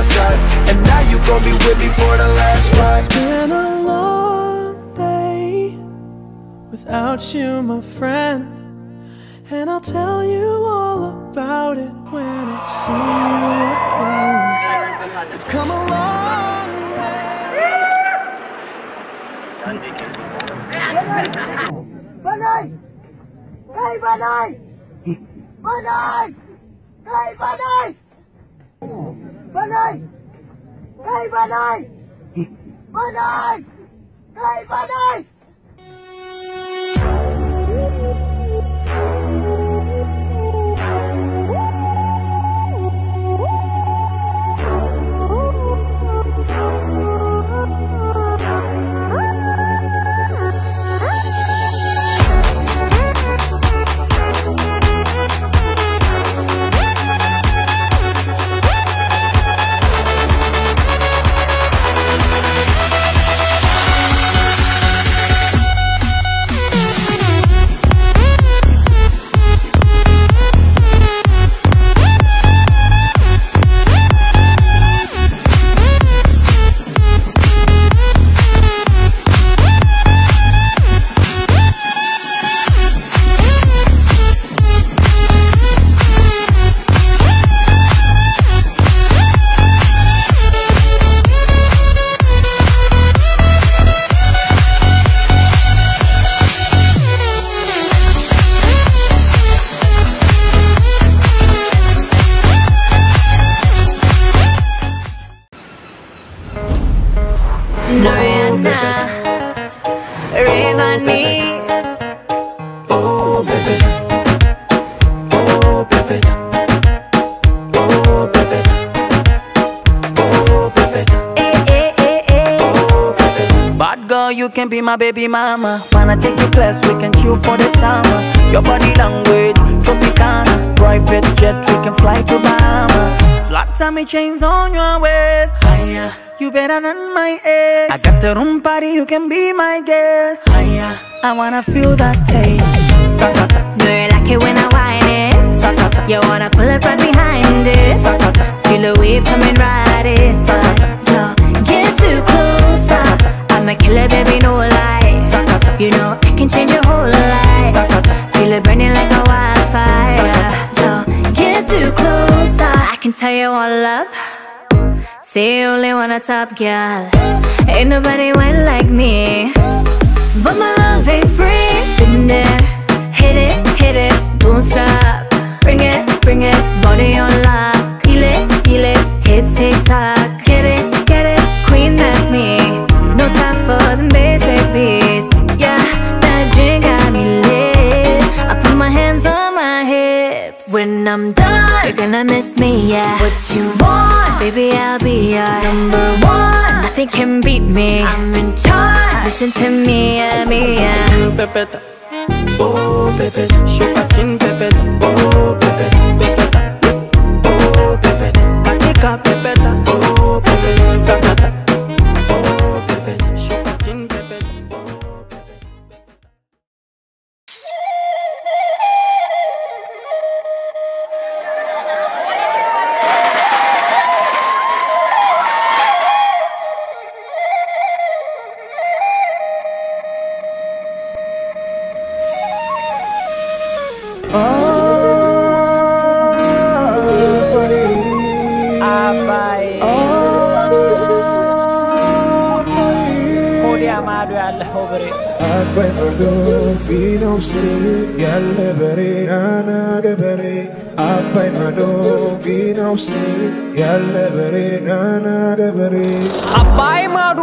my side. And now you gon' be with me for the last ride. It's been a long day without you, my friend. And I'll tell you all about it when I see you again. We've come a long Banai! Hey, Banai! Banai! Hey, Banai! Banai! Hey, Banai! Banai! Hey, Banai! Noriana, my baby mama. Wanna take you class, we can chill for the summer. Your body language, Tropicana. Private jet, we can fly to Bahama. Flat tummy chains on your waist. Higher, you better than my ex. I got the room party, you can be my guest. Higher, I wanna feel that taste. Sakata, Know you like it when I whine it. sakata, You wanna pull up right behind it. sakata, Feel the wave coming right in. So get too close. I'm a killer, baby, no tell you all up. Say you only want a top girl. Ain't nobody went pepeta. ያለ በሬ ናና ገበሬ አባይ ማዶ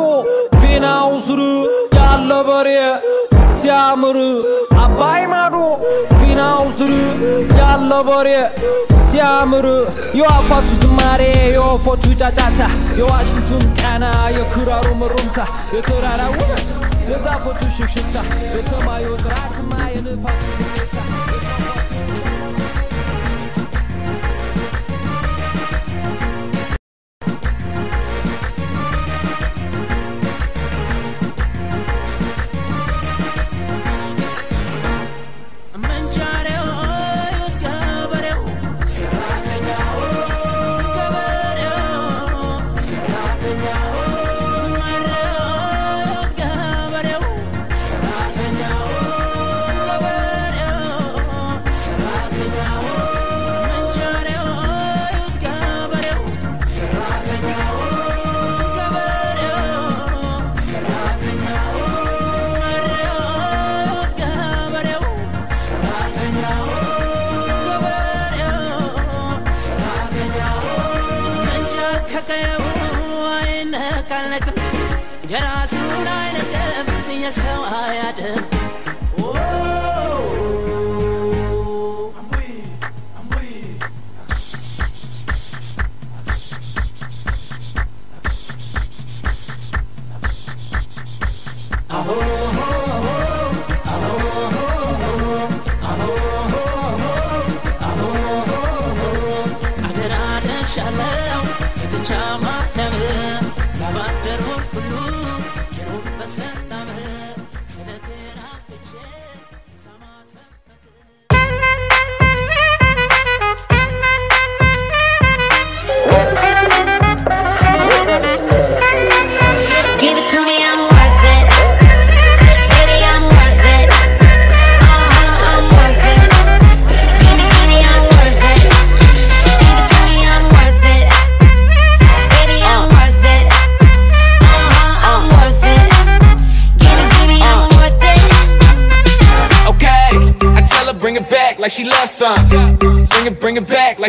ፊናው ስር ያለ በሬ ሲያምር። አባይ ማዶ ፊናው ስር ያለ በሬ ሲያምር። የአፋቱ ዝማሬ የወፎቹ ጫጫታ የዋሽንቱን ቃና የክራሩ ምሩምታ የተራራ ውበት የዛፎቹ ሽክሽክታ የሰማዩ ጥራትማ የንፋሱ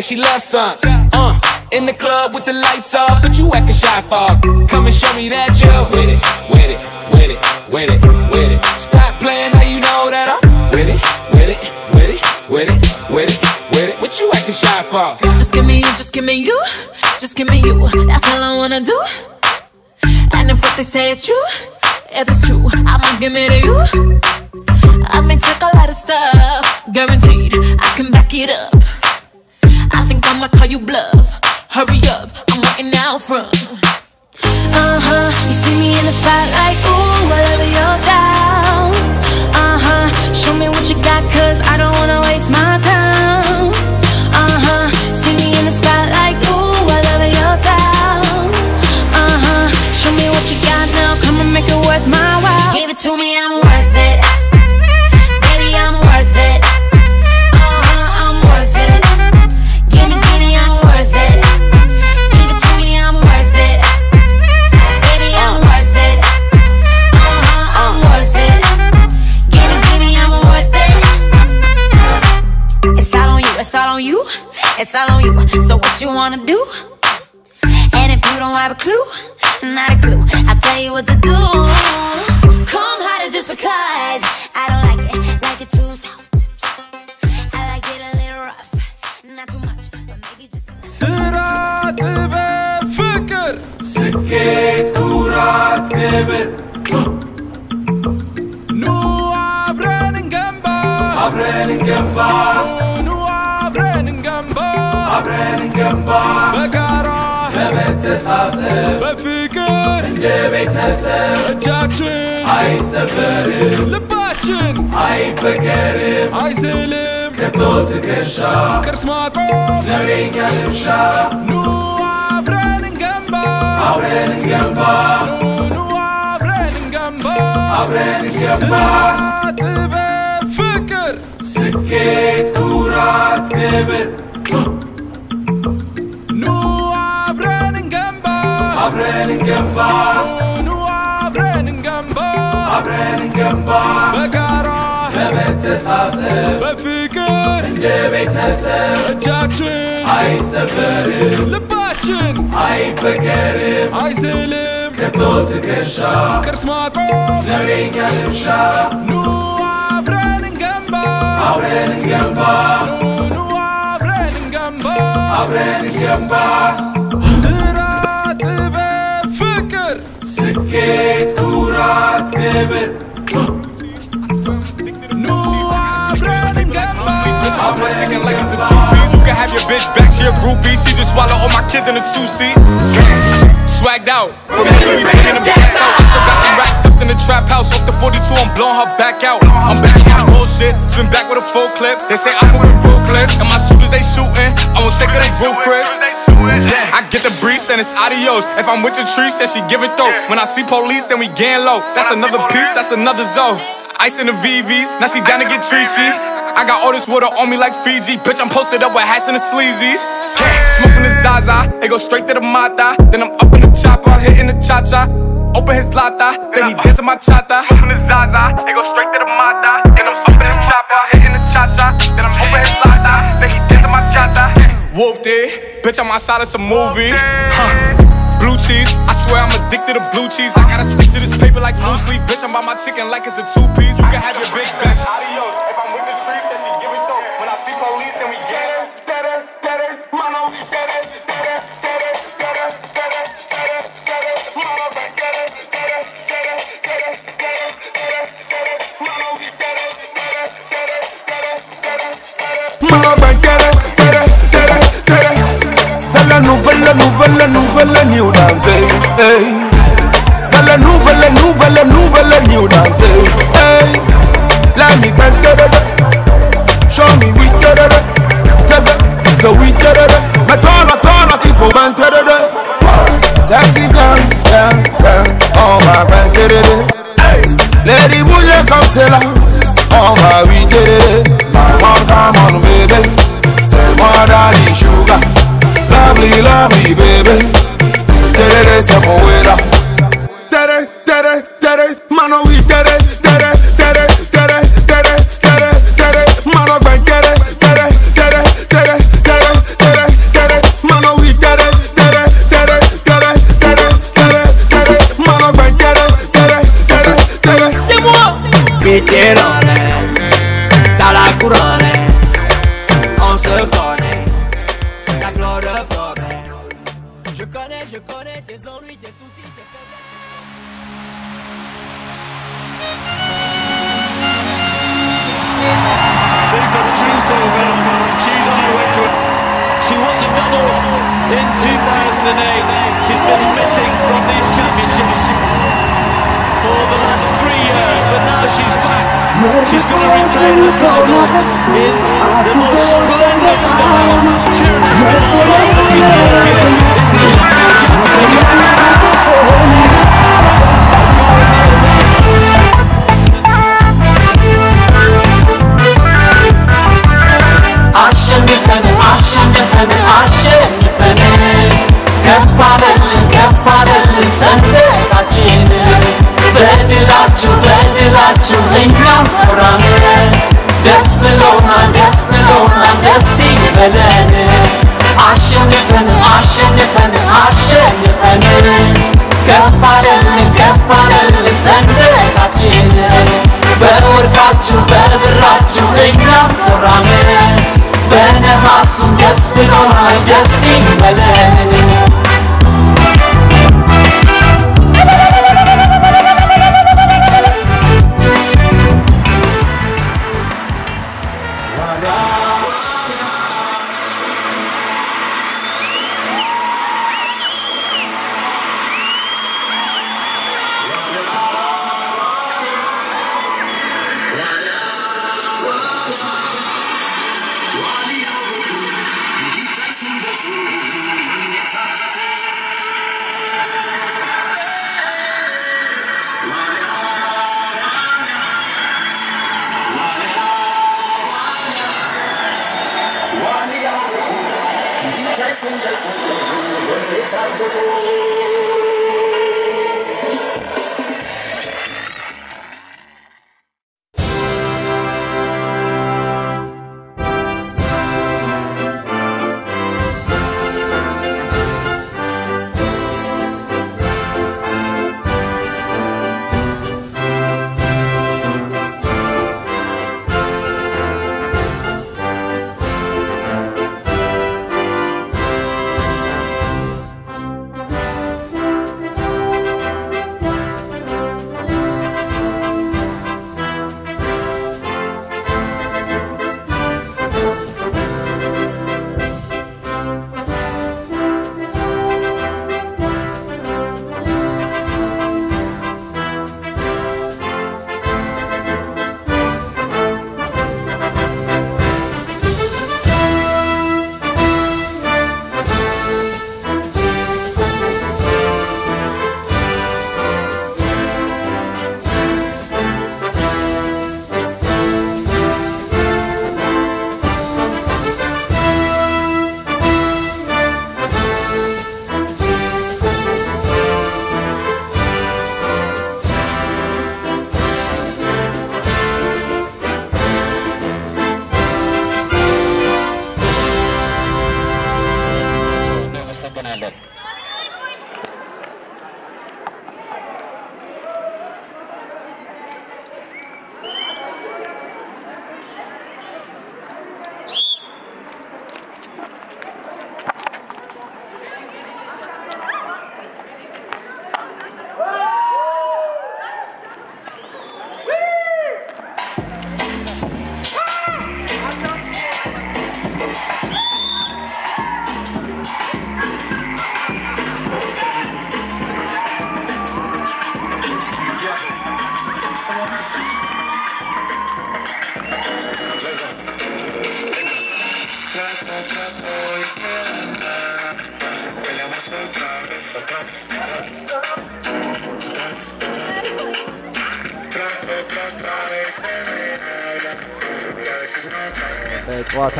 she loves some. Uh, in the club with the lights off, but you acting shy for. Come and show me that you're with it, with it, with it, with it, with it. Stop playing, now you know that I'm with it, with it, with it, with it, with it, with it. What you acting shy for? Just give me you, just give me you, just give me you. That's all I wanna do. And if what they say is true, if it's true, I'ma give it to you. I may take a lot of stuff, guaranteed I can back it up. I I'ma call you bluff. Hurry up, I'm waiting out front. Uh huh. You see me in the spotlight, ooh, I love your style. Uh huh. Show me what you got, cause It's you wanna do. And if you don't have a clue, not a clue I'll tell you what to do. Come harder just because I don't like it, like it too soft. I like it a little rough, not too much But maybe just enough Sırat ve fikir Sikket kurat gibi Nu abrenin gemba Abrenin gemba አብረን እንገንባ በጋራ በመተሳሰብ በፍቅር እንደ ቤተሰብ እጃችን አይሰበርም ልባችን አይበገርም አይዝልም ከቶ ትከሻ ቅርስ ማቆም ነው የኛ ድርሻ። ኑ አብረን እንገንባ አብረን እንገንባ። ኑ አብረን እንገንባ። አብረን እንገንባ። ጥበብ ፍቅር ስኬት ኩራት ክብር አብረን እንገንባ። ኑ አብረን እንገንባ። አብረን እንገንባ። በጋራ በመተሳሰብ በፍቅር እንደ ቤተሰብ እጃችን አይሰበርም ልባችን አይበገርም አይዝልም ከቶ ትከሻ ቅርስ ማቆም ነው የኛ ድርሻ። ኑ አብረን እንገንባ። አብረን እንገንባ። ኑ አብረን እንገንባ። አብረን እንገንባ kids, kurat z niebe I'm chicken like it's a two-piece You can have your bitch back, she a groupie She just swallowed all my kids in a two-seat Swagged out, from the Louis bringing them cats out. I still got some racks stuffed in the trap house. Off the 42, I'm blowing her back out. I'm back out, bullshit, spin back with a full clip. They say I'm moving ruthless. And my shooters, they shooting. I won't take her, they ruthless then it's adios. If I'm with your trees, then she give it though. When I see police, then we gang low. That's another piece, that's another zone. Ice in the VVs, now she down to get treachy. I got all this water on me like Fiji. Bitch, I'm posted up with hats and the sleazies. Smoking the Zaza, it go straight to the Mata. Then I'm up in the chopper, hitting the cha cha. Open his lata, then he dancing my chata. Smoking the Zaza, it go straight to the Mata. Then I'm up in the chopper, hitting the cha cha. Then I'm open his lata, then he. Whooped it, bitch, I'm outside of some movie. Blue cheese, I swear I'm addicted to blue cheese. I gotta stick to this paper like blue sleep. Bitch, I'm by my chicken like it's a two piece. You can have your bitch back. Adios. C'est la nouvelle, nouvelle, nouvelle new dance. Hey. C'est la nouvelle, nouvelle, nouvelle new dance. Hey. Let me it. Show me we it. C'est the, so we. Mais toi là, toi là, il faut ben get it. Sexy girl, yeah, yeah. Oh my ben get it. Hey. Lady bouge comme c'est là. Oh my we it. Come Lovely, lovely, baby. Tere, c'est mon wera. ringa orange Dess melonan, dess melonan, dess ingvelene Aschen ifene, aschen ifene, aschen ifene Göffarelle, göffarelle, sende kaçine በወርቃችሁ በብራችሁ እኛም ኮራን በነሐሱም ደስ ብሎናል ደስ ይበለን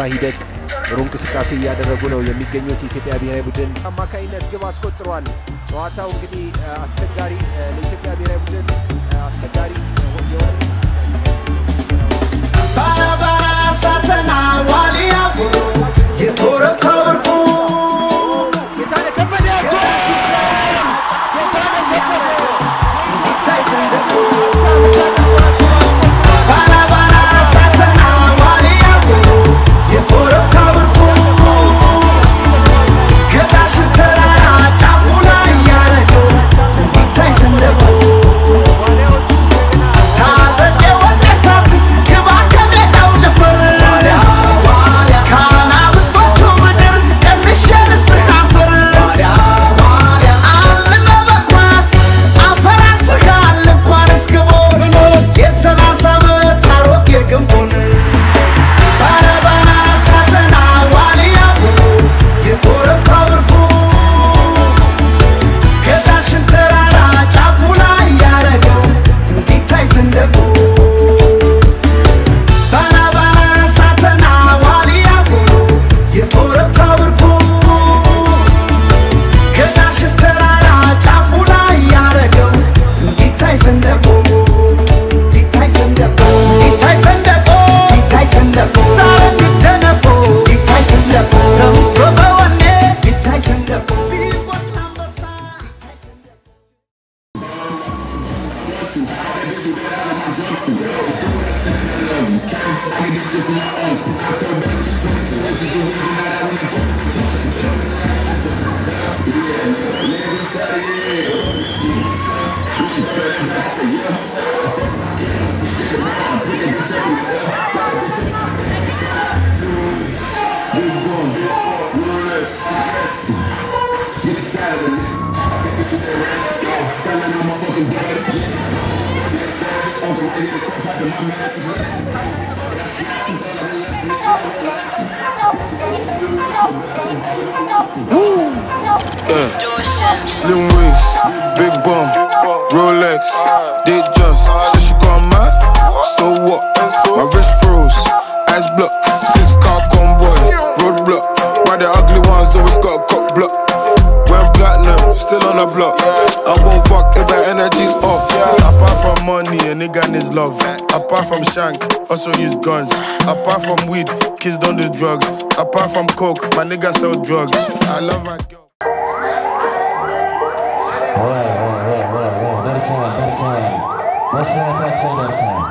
ሂደት ጥሩ እንቅስቃሴ እያደረጉ ነው የሚገኙት የኢትዮጵያ ብሔራዊ ቡድን አማካኝነት ግብ አስቆጥሯል። ጨዋታው እንግዲህ እ፣ አስቸጋሪ እ፣ ለኢትዮጵያ ብሔራዊ ቡድን እ፣ አስቸጋሪ ባራባራ ሳተና ዋልያ Slim waist, big bum, Rolex, did just. Said she got mad, so what? My wrist froze, eyes blocked. Six car convoy, roadblock. Why the ugly ones always got a cock block? Went platinum, still on the block. I won't fuck if my energy's off. From money, a nigga needs love. Apart from shank, also use guns. Apart from weed, kids don't do drugs. Apart from coke, my nigga sell drugs. I love my girl. Ouais, ouais, ouais, ouais, ouais, belle scène, belle scène. Belle scène, belle scène, belle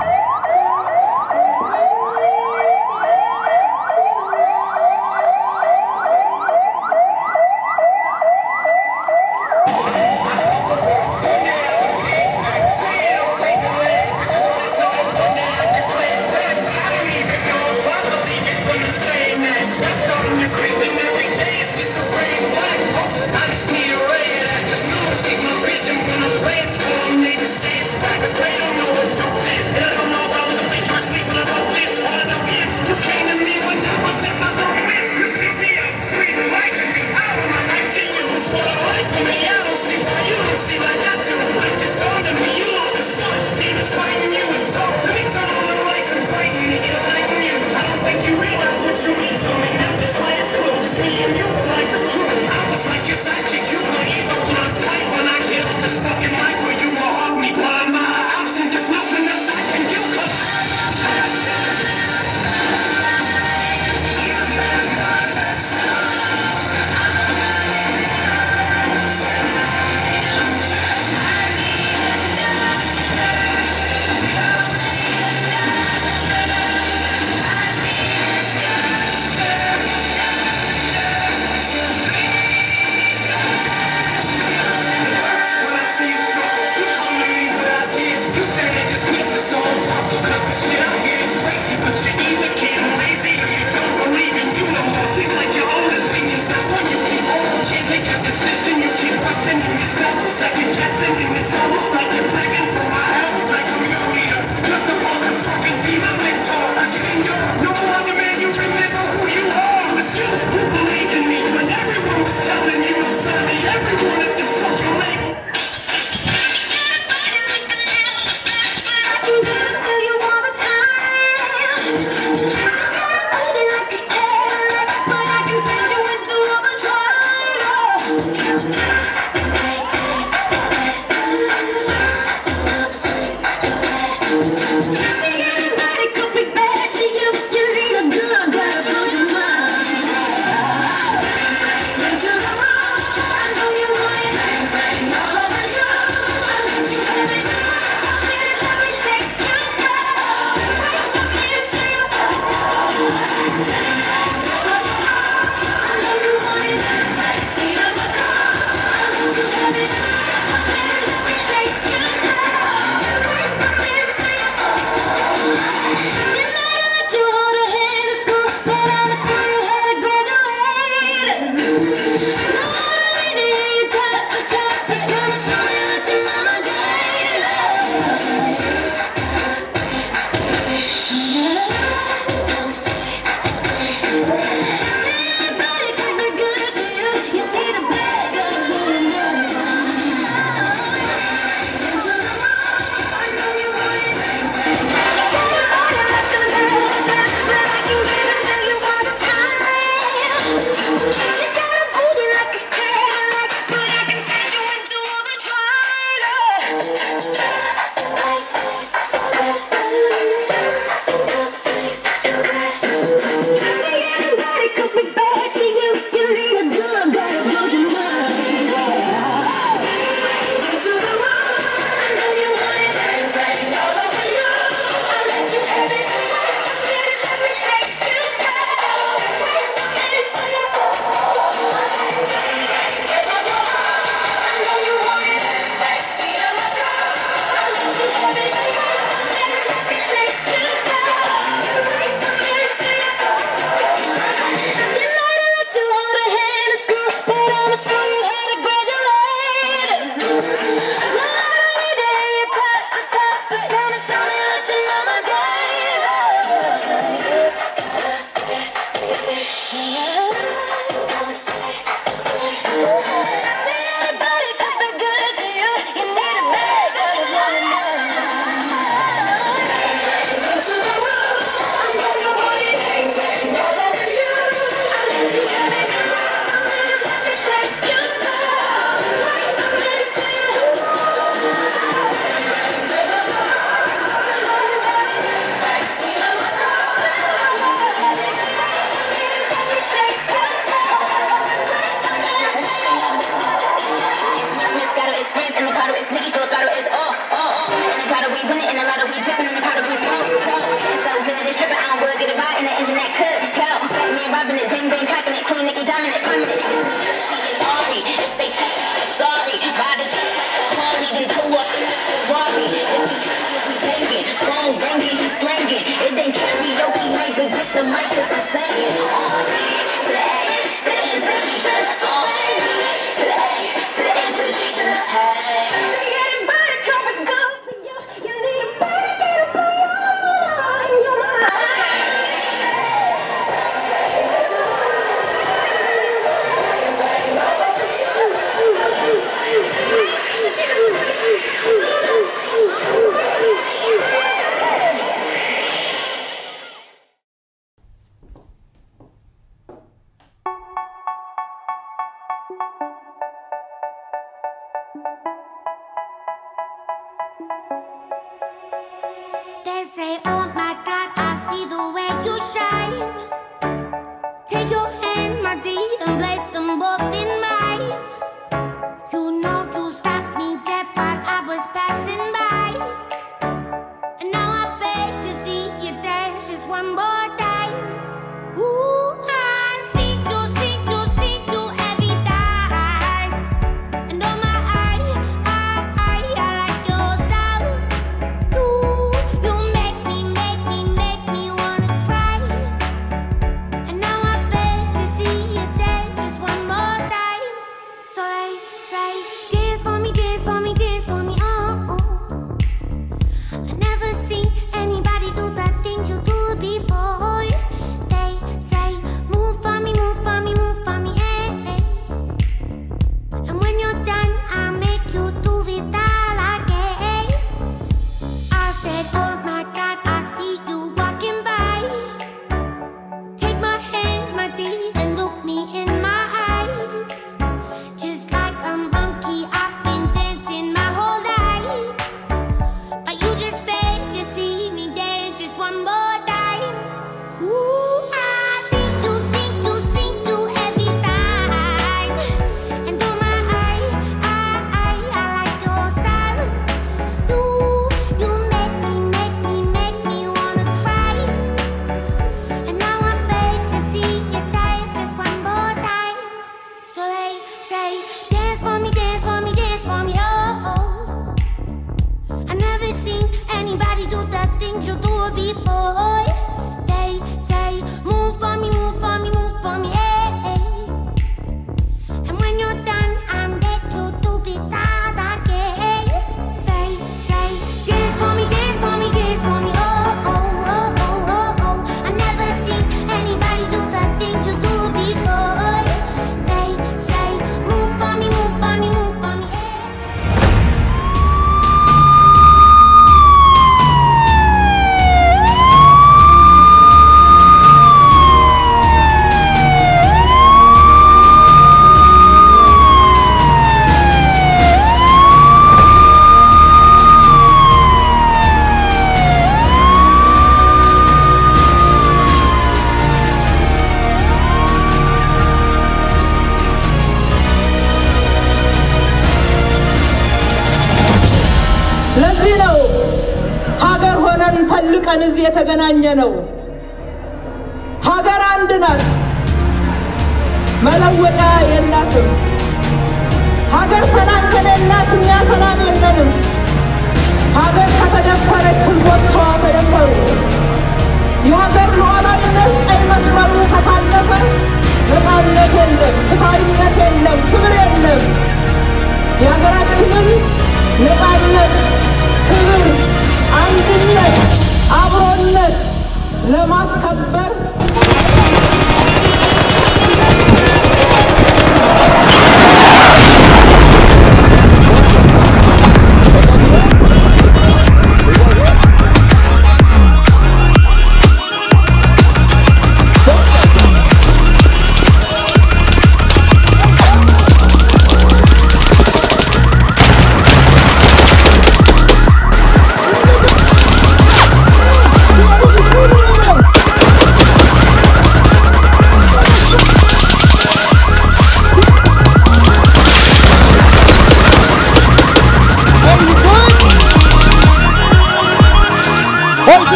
የተገናኘ ነው።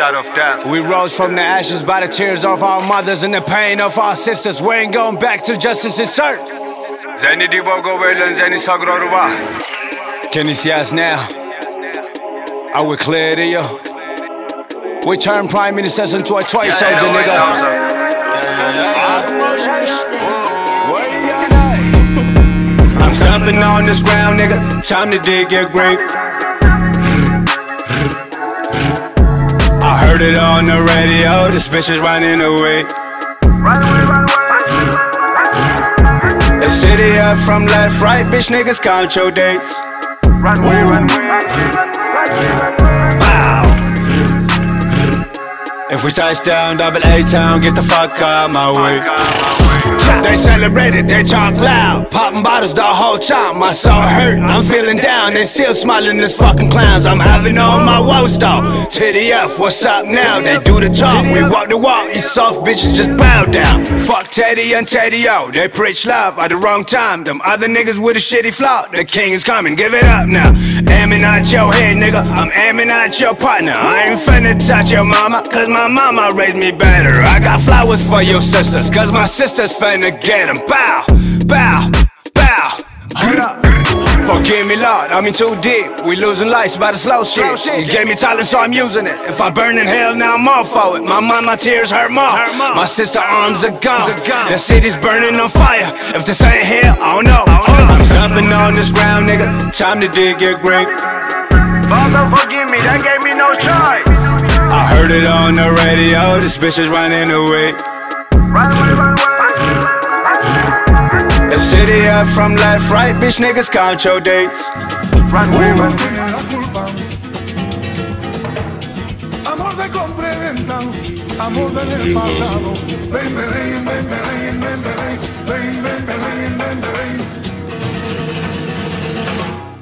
earth. of the shadow of death. We rose from the ashes by the tears of our mothers and the pain of our sisters. We ain't going back to justice's search. Zeni di welen zeni sagroruba. Can you see us now? Are we clear to you? We turn prime ministers into a toy soldier, nigga. I'm stomping on this ground, nigga. Time to dig your grave. Heard it on the radio. This bitch is running away. The city up from left, right, bitch niggas count your dates. Bow. If we touch down, double A town, get the fuck out my way. They celebrated, they talk loud, popping bottles the whole time. My soul hurt, I'm feeling down. They still smiling as fucking clowns. I'm having all my woes though. To the F, what's up now? They do the talk, we walk the walk. You soft bitches just bow down. Fuck Teddy and Teddy O. They preach love at the wrong time. Them other niggas with a shitty flaw. The king is coming, give it up now. Aiming at your head, nigga. I'm aiming at your partner. I ain't finna touch your mama, cause my mama raised me better. I got flowers for your sisters, cause my sisters finna get them. Bow, bow, bow. Hold up. Forgive me, Lord, I'm in too deep. We losing lives by the slow shit. You gave me talent, so I'm using it. If I burn in hell, now I'm all for it. My mama tears hurt more. My sister arms are gone. The city's burning on fire. If this ain't hell, I don't know. I'm stomping on this ground, nigga. Time to dig your grave. Father, forgive me, that gave me no choice heard it on the radio, this bitch is running away. The city up from left, right, bitch niggas count your dates. Run away, run away. Amor de amor del pasado. Ven, ven, ven, ven, ven.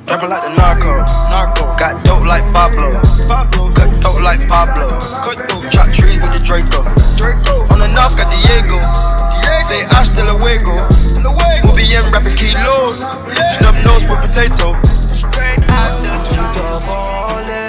Rapping like the narco, narco. Got dope like Pablo, Pablo. Cut dope like Pablo. Chop trees with the Draco, Draco. On the north got Diego, Diego. Say hasta luego. We'll be in rapping kilos. Snub nose with potato. Straight out the jeden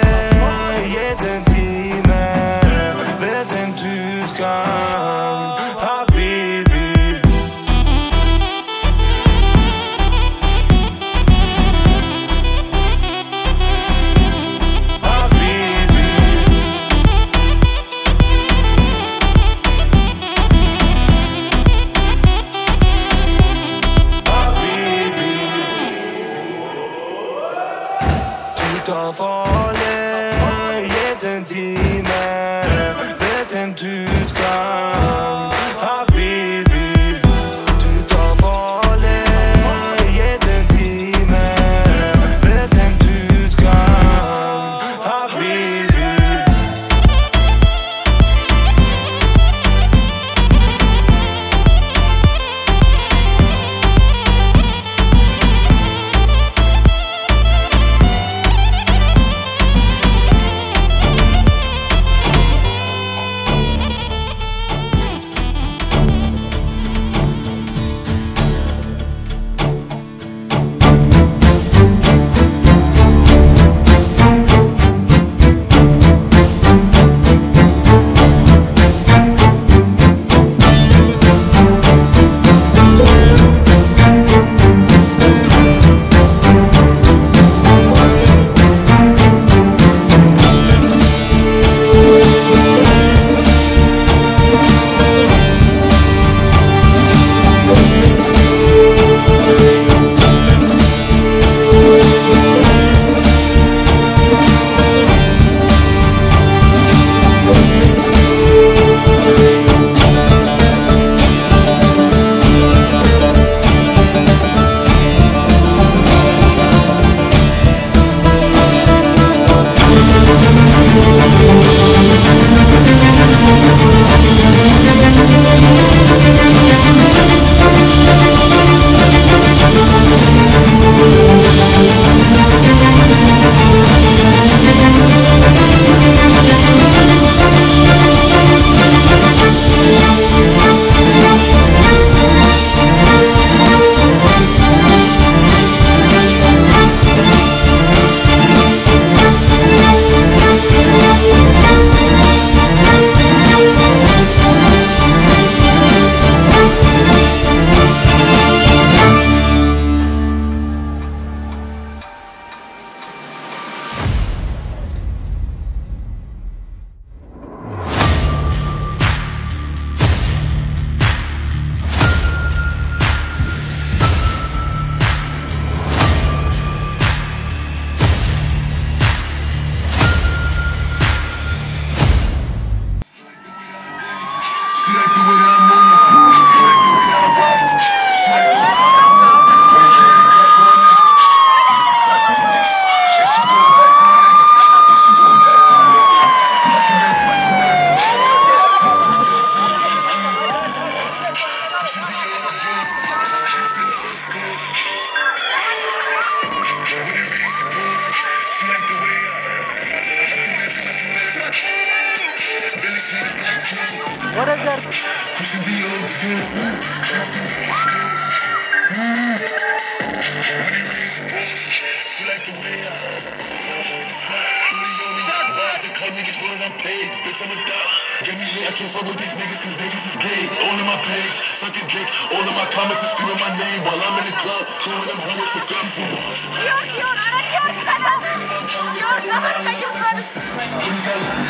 Head niggas rolling on page, bitch, I'm a dog. Get me lit, I can't fuck with these niggas, cause niggas is gay. All in my page, sucking dick. All in my comments and screaming my name while I'm in the club. Doing them hundreds for guns and walls. You're cute, I don't care, shut up. You're not a you brother. I'm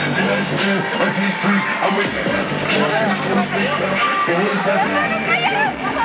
a freak, I'm a freak.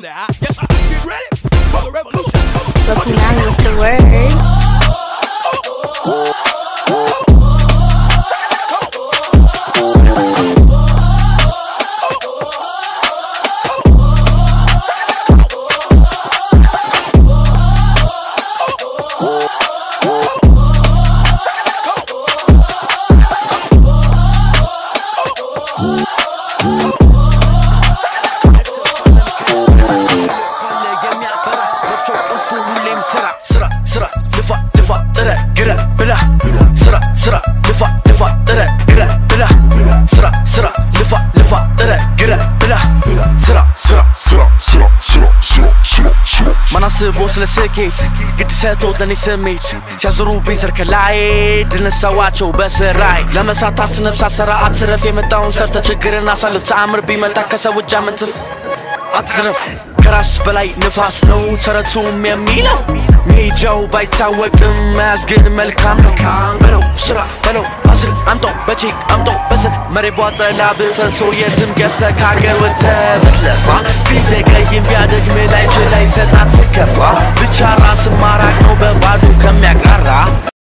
That's not was the word. ስለ ስኬት ግድ ሰጥቶት ለእኔ ስሜት ሲያዝሩብኝ ከላይ ድል ነሳዋቸው በስራይ ለመሳታት ነፍስ አሰራ አትረፍ የመጣውን ሰርተ ችግርን አሳልፍ ተአምር ቢመጣ ከሰው እጅ አመንትፍ አትዝረፍ ከራስ በላይ ንፋስ ነው ተረቱም የሚለው ሜጃው ባይታወቅም መያዝ ግን መልካም ነው። በለው ስራ በለው አስር አምጦ በቼክ አምጦ በስት መሬቧ ጠላ ብፈሶ የትም ገብተህ ከሀገር ወጥተህ ብትለፋ ቢዘገይም ቢያደግም ላይ ችላይ ሰጣት ከፋ ብቻ ራስን ማራቅ ነው በባዶ ከሚያቅራራ